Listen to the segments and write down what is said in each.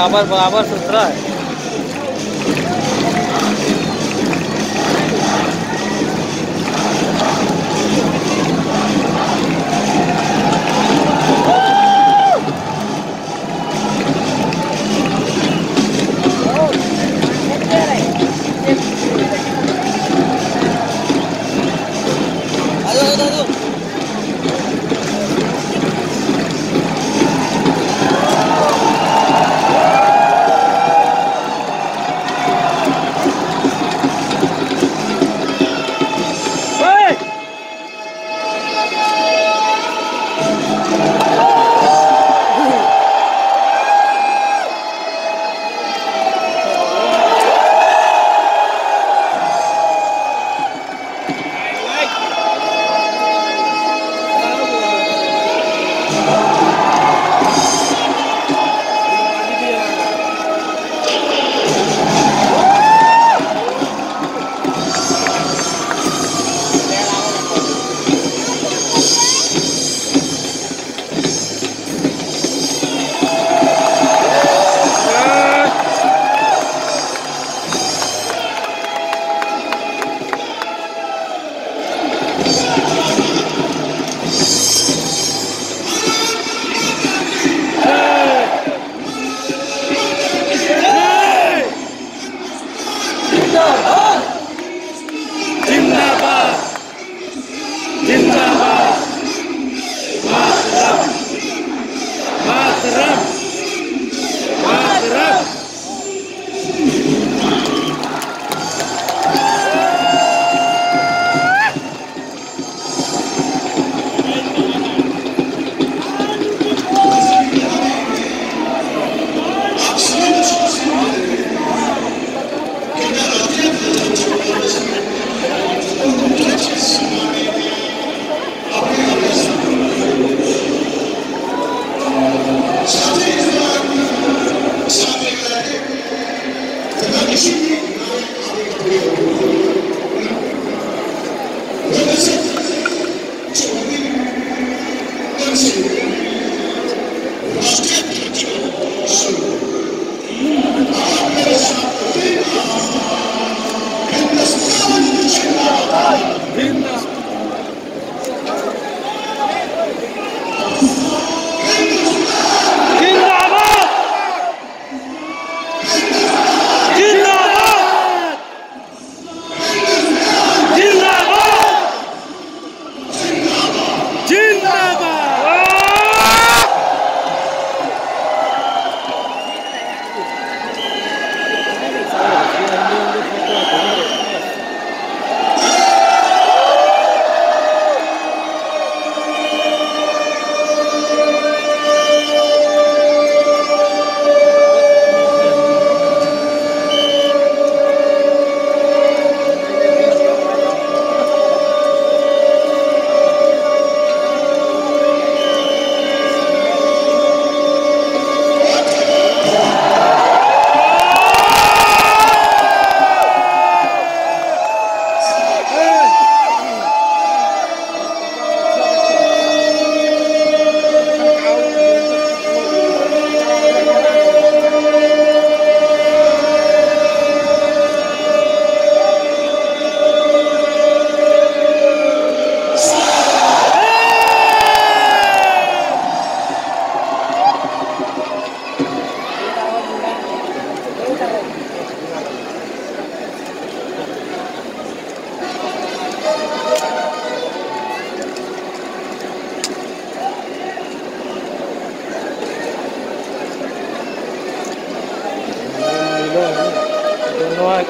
बराबर बराबर सुथरा है।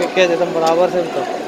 क्या एकदम बराबर से तो